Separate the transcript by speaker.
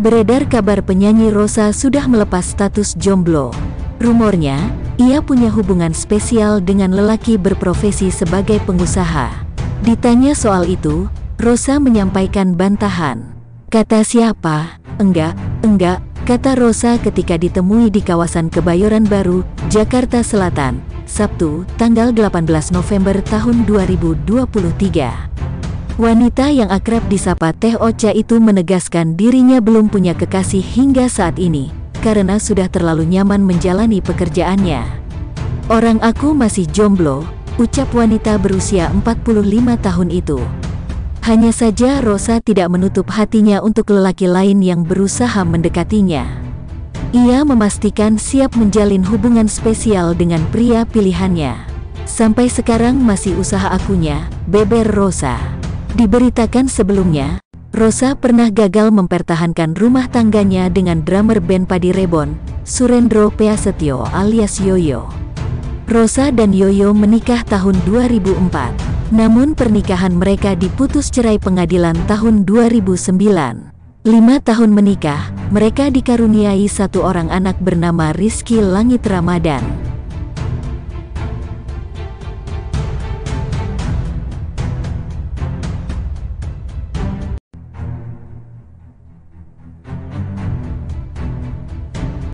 Speaker 1: Beredar kabar penyanyi Rosa sudah melepas status jomblo. Rumornya, ia punya hubungan spesial dengan lelaki berprofesi sebagai pengusaha. Ditanya soal itu, Rosa menyampaikan bantahan. Kata siapa? Enggak, enggak, kata Rosa ketika ditemui di kawasan Kebayoran Baru, Jakarta Selatan, Sabtu, tanggal 18 November tahun 2023. Wanita yang akrab disapa Teh Ocha itu menegaskan dirinya belum punya kekasih hingga saat ini, karena sudah terlalu nyaman menjalani pekerjaannya. Orang aku masih jomblo, ucap wanita berusia 45 tahun itu. Hanya saja Rosa tidak menutup hatinya untuk lelaki lain yang berusaha mendekatinya. Ia memastikan siap menjalin hubungan spesial dengan pria pilihannya. Sampai sekarang masih usaha akunya, beber Rosa. Diberitakan sebelumnya, Rosa pernah gagal mempertahankan rumah tangganya dengan drummer band Padi Rebon, Surendro Peasetyo alias Yoyo. Rosa dan Yoyo menikah tahun 2004, namun pernikahan mereka diputus cerai pengadilan tahun 2009. Lima tahun menikah, mereka dikaruniai satu orang anak bernama Rizky Langit Ramadan.